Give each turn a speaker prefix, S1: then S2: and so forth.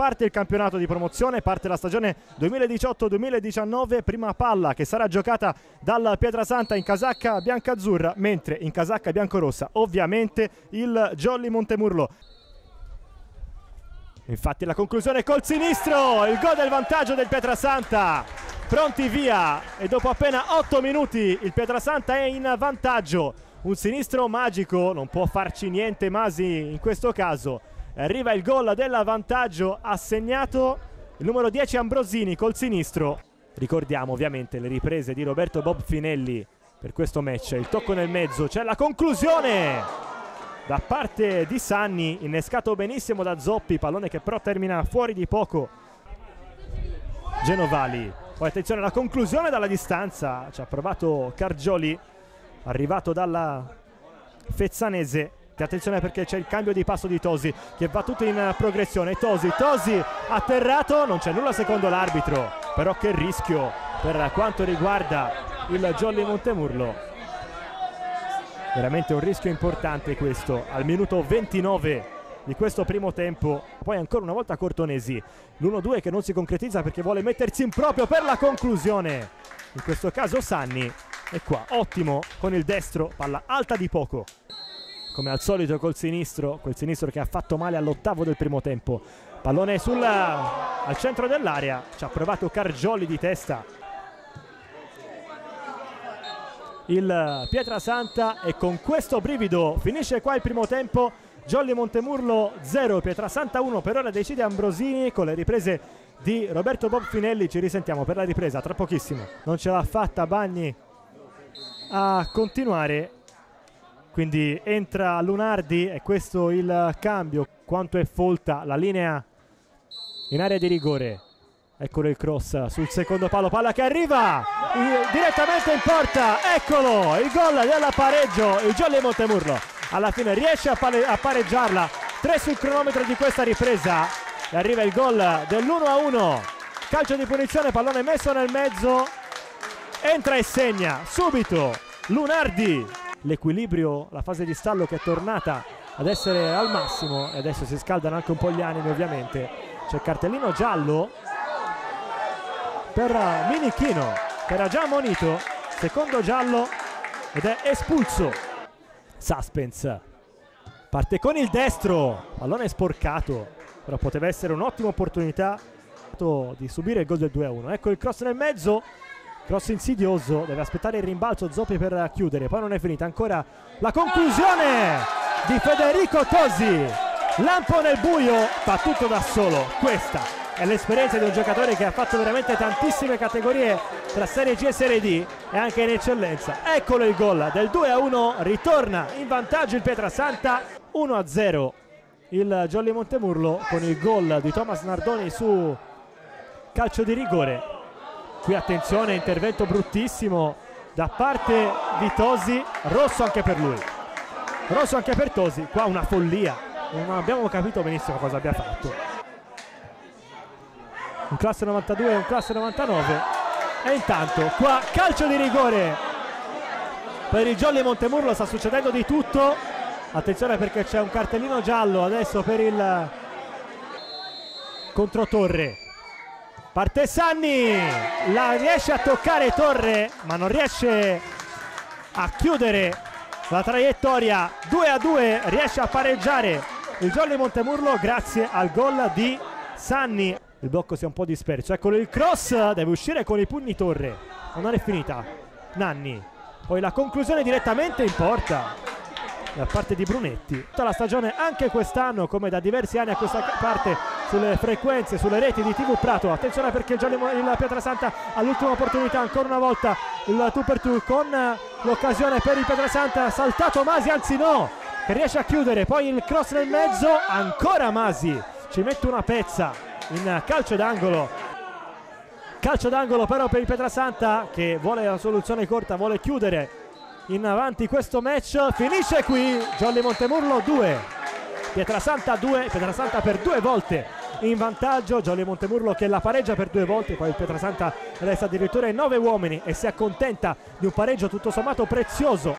S1: parte il campionato di promozione, parte la stagione 2018-2019, prima palla che sarà giocata dal Pietrasanta in casacca bianca-azzurra, mentre in casacca bianco-rossa ovviamente il Jolly Montemurlo. Infatti la conclusione col sinistro, il gol del vantaggio del Pietrasanta. Pronti via e dopo appena 8 minuti il Pietrasanta è in vantaggio. Un sinistro magico, non può farci niente Masi in questo caso. Arriva il gol del vantaggio assegnato il numero 10 Ambrosini col sinistro. Ricordiamo ovviamente le riprese di Roberto Bob Finelli per questo match. Il tocco nel mezzo, c'è la conclusione da parte di Sanni, innescato benissimo da Zoppi, pallone che però termina fuori di poco. Genovali, poi attenzione alla conclusione dalla distanza, ci ha provato Cargioli, arrivato dalla Fezzanese. Attenzione perché c'è il cambio di passo di Tosi che va tutto in progressione. Tosi, Tosi atterrato, non c'è nulla secondo l'arbitro, però che rischio per quanto riguarda il Jolly Montemurlo. Veramente un rischio importante questo. Al minuto 29 di questo primo tempo poi ancora una volta Cortonesi l'1-2 che non si concretizza perché vuole mettersi in proprio per la conclusione. In questo caso Sanni e qua ottimo con il destro palla alta di poco come al solito col sinistro quel sinistro che ha fatto male all'ottavo del primo tempo. Pallone sul, al centro dell'area ci ha provato Cargioli di testa. Il Pietrasanta e con questo brivido finisce qua il primo tempo. Jolly Montemurlo 0 Pietrasanta 1 per ora decide Ambrosini con le riprese di Roberto Bob Finelli ci risentiamo per la ripresa tra pochissimo. Non ce l'ha fatta Bagni a continuare quindi entra Lunardi e questo il cambio quanto è folta la linea in area di rigore Eccolo il cross sul secondo palo, palla che arriva direttamente in porta. Eccolo il gol del pareggio. Il Jolly Montemurlo alla fine riesce a, a pareggiarla. 3 sul cronometro di questa ripresa. E arriva il gol dell'1-1. Calcio di punizione, pallone messo nel mezzo. Entra e segna subito Lunardi. L'equilibrio, la fase di stallo che è tornata ad essere al massimo. E adesso si scaldano anche un po' gli animi, ovviamente. C'è il cartellino giallo per Minichino che era già ammonito secondo giallo ed è espulso Suspense parte con il destro pallone sporcato però poteva essere un'ottima opportunità di subire il gol del 2-1 ecco il cross nel mezzo cross insidioso deve aspettare il rimbalzo Zoppi per chiudere poi non è finita ancora la conclusione di Federico Tosi lampo nel buio fa tutto da solo questa è l'esperienza di un giocatore che ha fatto veramente tantissime categorie tra Serie G e Serie D e anche in eccellenza. Eccolo il gol del 2-1, ritorna in vantaggio il Pietrasanta 1-0 il Jolly Montemurlo con il gol di Thomas Nardoni su calcio di rigore. Qui attenzione, intervento bruttissimo da parte di Tosi, rosso anche per lui. Rosso anche per Tosi, qua una follia. Non abbiamo capito benissimo cosa abbia fatto. Un classe 92 e un classe 99 e intanto qua calcio di rigore. Per il Jolly Montemurlo sta succedendo di tutto. Attenzione perché c'è un cartellino giallo adesso per il contro Torre parte Sanni la riesce a toccare Torre ma non riesce a chiudere la traiettoria. 2 a 2 riesce a pareggiare il Jolly Montemurlo grazie al gol di Sanni. Il blocco si è un po' disperso. Eccolo il cross deve uscire con i pugni Torre. Non è finita. Nanni poi la conclusione direttamente in porta da parte di Brunetti. Tutta la stagione anche quest'anno come da diversi anni a questa parte sulle frequenze sulle reti di TV Prato. Attenzione perché Gianni, il Pietrasanta all'ultima opportunità ancora una volta il 2 per 2 con l'occasione per il Pietrasanta saltato Masi anzi no che riesce a chiudere. Poi il cross nel mezzo ancora Masi. Ci mette una pezza in calcio d'angolo. Calcio d'angolo però per il Pietrasanta che vuole la soluzione corta vuole chiudere in avanti questo match. Finisce qui Jolly Montemurlo 2 Pietrasanta 2 Pietrasanta per due volte in vantaggio. Jolly Montemurlo che la pareggia per due volte poi il Pietrasanta resta addirittura in nove uomini e si accontenta di un pareggio tutto sommato prezioso